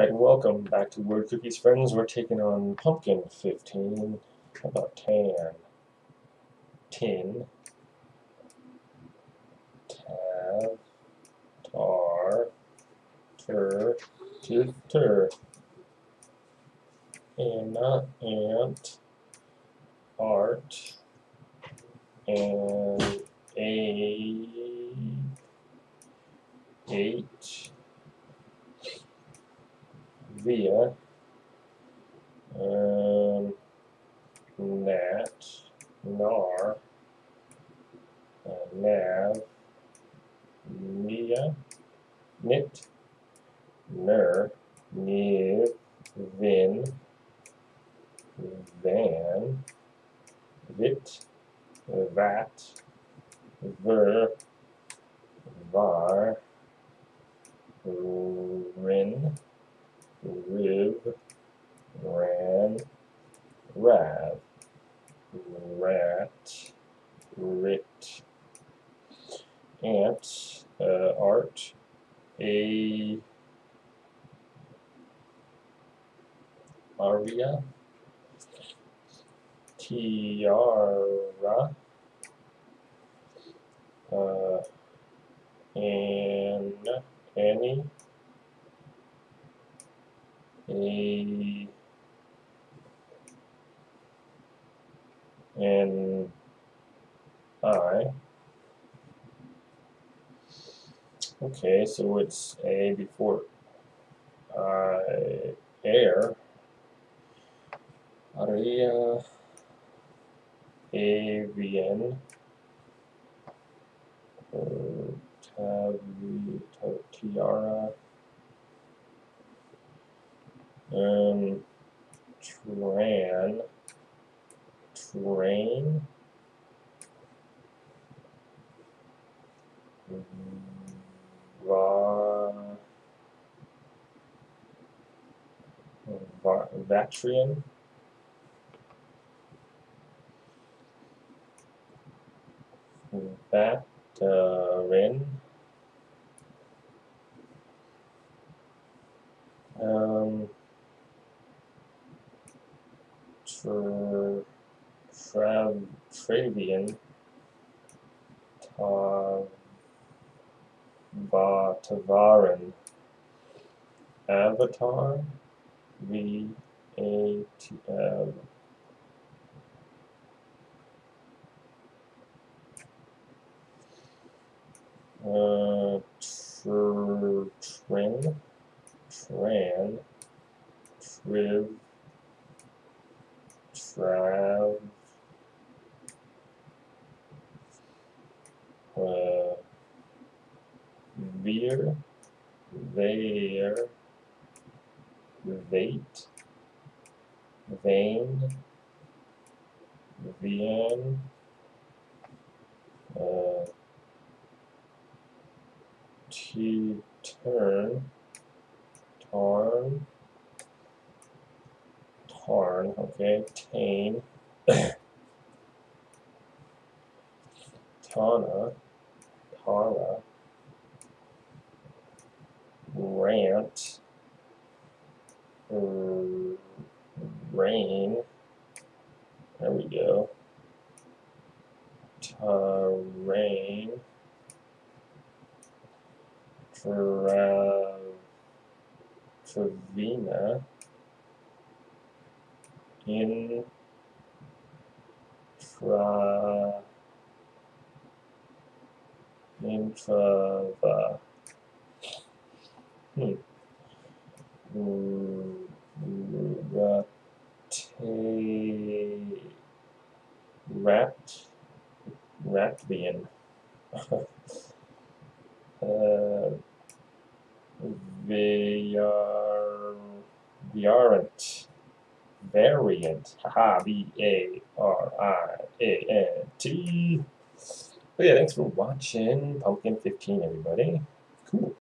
Alright, welcome back to Word Cookies Friends. We're taking on Pumpkin 15. How about tan? Tin. Tab. Tar. Tur. Tur. Anna. Ant. Art. And A. H via um, nat, nar, uh, nav, mia, nit, ner, niv, vin, van, vit, vat, ver, var, rin, riv, ran, rav, rat, writ, ant, uh, art, a, aria, tiara, uh, and Annie, a and I. Okay, so it's A before I air. Aria avian uh, tavi, tiara um, tran, train, va, va, Vatrian, Vatarin, um, Tra, Tra, Travian, Ta, Va, Tavaran, Avatar, V, A, T, uh, uh, Veer, There, Vate, Vain, Vien, uh, T, Turn, Tarn, Tarn, okay, Tane, Tana, Tara, R- Rain, there we go, Terrain, Tra, in tra intrava hmm rate rat ratvian uh VR Viarant variant. Haha, V A R I A N T. But yeah, thanks for watching Pumpkin 15, everybody. Cool.